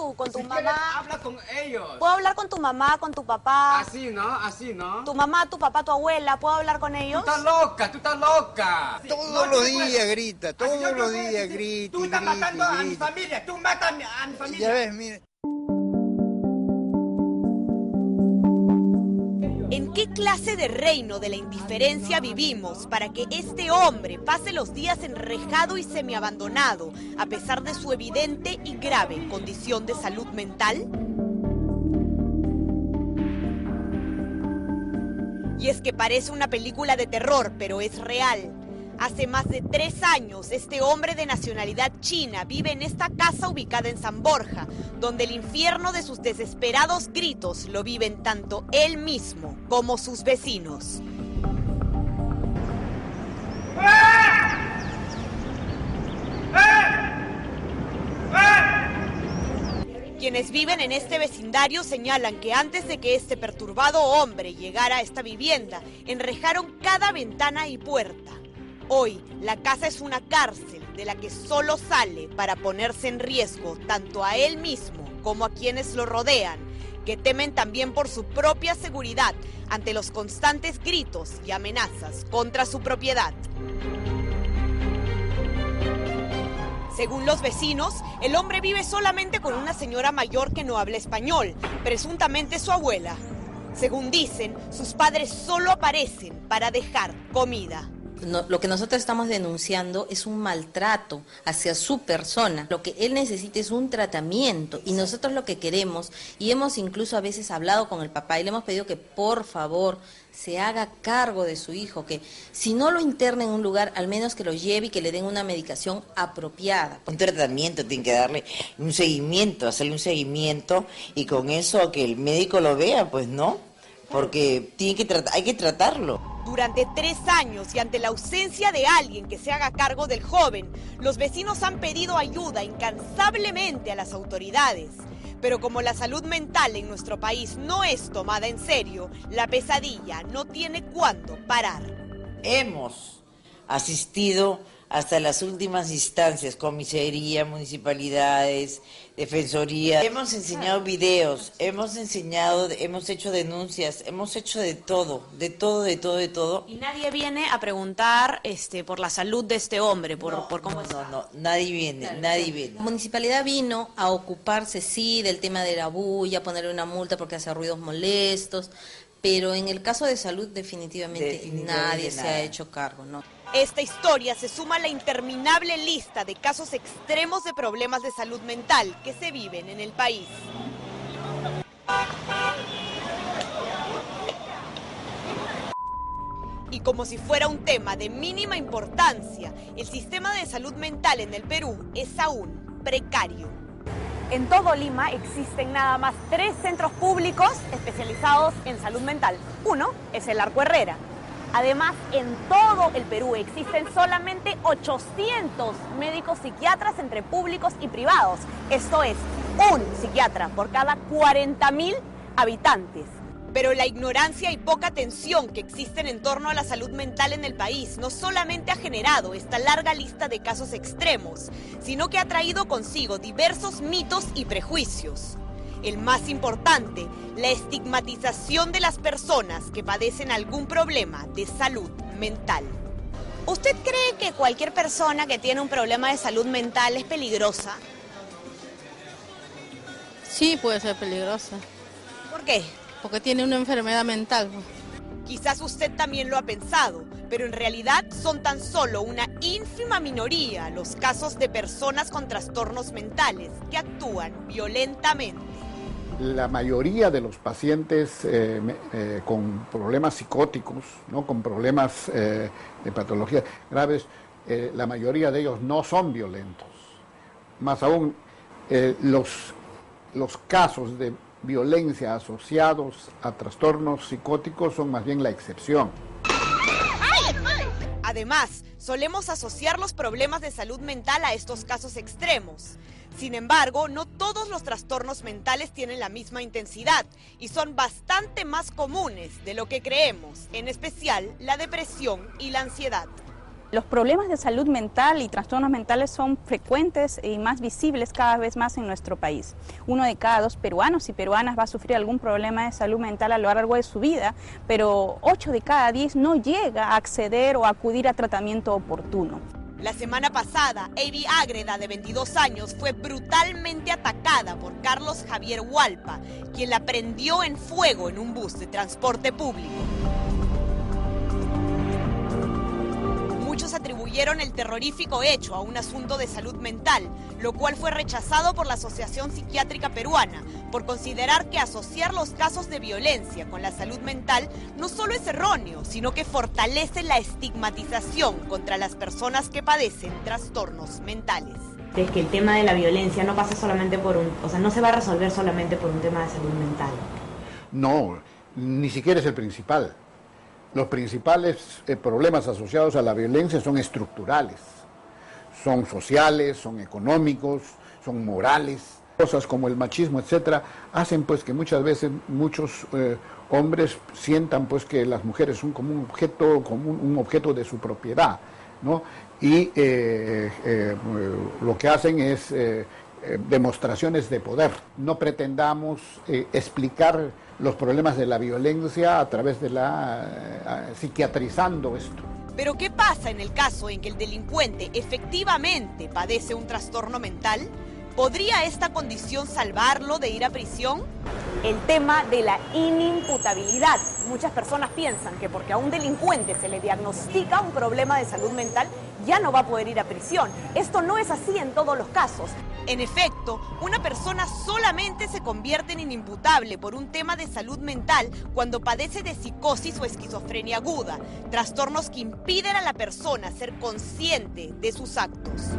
tu, con tu Si quieres, mamá? habla con ellos. ¿Puedo hablar con tu mamá, con tu papá? Así, ¿no? Así, ¿no? Tu mamá, tu papá, tu abuela, ¿puedo hablar con Tú ellos? estás loca, tú estás loca. Todos No, los tú días puedes. grita, todos los días grita Tú estás grita matando a mi familia, tú matas a mi, a mi familia. Ya ves, mire. ¿En qué clase de reino de la indiferencia vivimos para que este hombre pase los días enrejado y semiabandonado a pesar de su evidente y grave condición de salud mental? Y es que parece una película de terror, pero es real. Hace más de tres años, este hombre de nacionalidad china vive en esta casa ubicada en San Borja, donde el infierno de sus desesperados gritos lo viven tanto él mismo como sus vecinos. Quienes viven en este vecindario señalan que antes de que este perturbado hombre llegara a esta vivienda, enrejaron cada ventana y puerta. Hoy, la casa es una cárcel de la que solo sale para ponerse en riesgo tanto a él mismo como a quienes lo rodean, que temen también por su propia seguridad ante los constantes gritos y amenazas contra su propiedad. Según los vecinos, el hombre vive solamente con una señora mayor que no habla español, presuntamente su abuela. Según dicen, sus padres solo aparecen para dejar comida. No, lo que nosotros estamos denunciando es un maltrato hacia su persona. Lo que él necesita es un tratamiento y nosotros lo que queremos, y hemos incluso a veces hablado con el papá y le hemos pedido que por favor se haga cargo de su hijo, que si no lo interna en un lugar, al menos que lo lleve y que le den una medicación apropiada. Un tratamiento, tiene que darle un seguimiento, hacerle un seguimiento y con eso que el médico lo vea, pues no, porque tiene que tratar, hay que tratarlo. Durante tres años y ante la ausencia de alguien que se haga cargo del joven, los vecinos han pedido ayuda incansablemente a las autoridades. Pero como la salud mental en nuestro país no es tomada en serio, la pesadilla no tiene cuándo parar. Hemos asistido hasta las últimas instancias, comisaría, municipalidades, defensoría. Hemos enseñado videos, hemos enseñado, hemos hecho denuncias, hemos hecho de todo, de todo, de todo, de todo. Y nadie viene a preguntar este, por la salud de este hombre, por, por cómo no, está. no, no, nadie viene, nadie viene. La municipalidad vino a ocuparse, sí, del tema de la bulla, ponerle una multa porque hace ruidos molestos, pero en el caso de salud definitivamente, Definitivamente nadie se ha hecho cargo, ¿no? Esta historia se suma a la interminable lista de casos extremos de problemas de salud mental que se viven en el país. Y como si fuera un tema de mínima importancia, el sistema de salud mental en el Perú es aún precario. En todo Lima existen nada más tres centros públicos especializados en salud mental. Uno es el Arco Herrera. Además, en todo el Perú existen solamente 800 médicos psiquiatras entre públicos y privados. Esto es, un psiquiatra por cada 40.000 habitantes. Pero la ignorancia y poca atención que existen en torno a la salud mental en el país no solamente ha generado esta larga lista de casos extremos, sino que ha traído consigo diversos mitos y prejuicios. El más importante, la estigmatización de las personas que padecen algún problema de salud mental. ¿Usted cree que cualquier persona que tiene un problema de salud mental es peligrosa? Sí, puede ser peligrosa, ¿Por qué? porque tiene una enfermedad mental. Quizás usted también lo ha pensado, pero en realidad son tan solo una ínfima minoría los casos de personas con trastornos mentales que actúan violentamente. La mayoría de los pacientes eh, eh, con problemas psicóticos, ¿no? con problemas eh, de patologías graves, la mayoría de ellos no son violentos. Más aún, los, los casos de violencia asociados a trastornos psicóticos son más bien la excepción. Además, solemos asociar los problemas de salud mental a estos casos extremos. Sin embargo, no todos los trastornos mentales tienen la misma intensidad y son bastante más comunes de lo que creemos, en especial la depresión y la ansiedad. Los problemas de salud mental y trastornos mentales son frecuentes y más visibles cada vez más en nuestro país. Uno de cada dos peruanos y peruanas va a sufrir algún problema de salud mental a lo largo de su vida, pero ocho de cada diez no llega a acceder o acudir a tratamiento oportuno. La semana pasada, Avi Ágreda, de 22 años, fue brutalmente atacada por Carlos Javier Hualpa, quien la prendió en fuego en un bus de transporte público. Atribuyeron el terrorífico hecho a un asunto de salud mental, lo cual fue rechazado por la Asociación Psiquiátrica Peruana, por considerar que asociar los casos de violencia con la salud mental no solo es erróneo, sino que fortalece la estigmatización contra las personas que padecen trastornos mentales. Es que el tema de la violencia no pasa solamente por un, o sea, no se va a resolver solamente por un tema de salud mental. No, ni siquiera es el principal. Los principales eh, problemas asociados a la violencia son estructurales, son sociales, son económicos, son morales. Cosas como el machismo, etcétera, hacen pues que muchas veces muchos eh, hombres sientan pues que las mujeres son como un objeto, como un, objeto de su propiedad, ¿no? Y eh, lo que hacen es demostraciones de poder. No pretendamos explicar los problemas de la violencia a través de la eh, psiquiatrizando esto. Pero ¿qué pasa en el caso en que el delincuente efectivamente padece un trastorno mental? ¿Podría esta condición salvarlo de ir a prisión? El tema de la inimputabilidad. Muchas personas piensan que porque a un delincuente se le diagnostica un problema de salud mental, ya no va a poder ir a prisión. Esto no es así en todos los casos. En efecto, una persona solamente se convierte en inimputable por un tema de salud mental cuando padece de psicosis o esquizofrenia aguda, trastornos que impiden a la persona ser consciente de sus actos.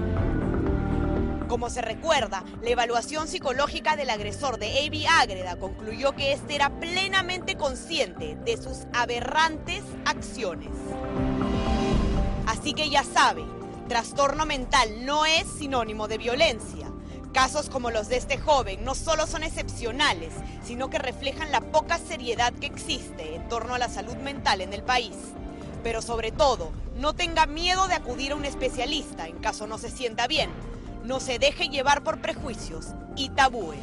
Como se recuerda, la evaluación psicológica del agresor de Avi Ágreda concluyó que éste era plenamente consciente de sus aberrantes acciones. Así que ya sabe, trastorno mental no es sinónimo de violencia. Casos como los de este joven no solo son excepcionales, sino que reflejan la poca seriedad que existe en torno a la salud mental en el país. Pero sobre todo, no tenga miedo de acudir a un especialista en caso no se sienta bien no se deje llevar por prejuicios y tabúes.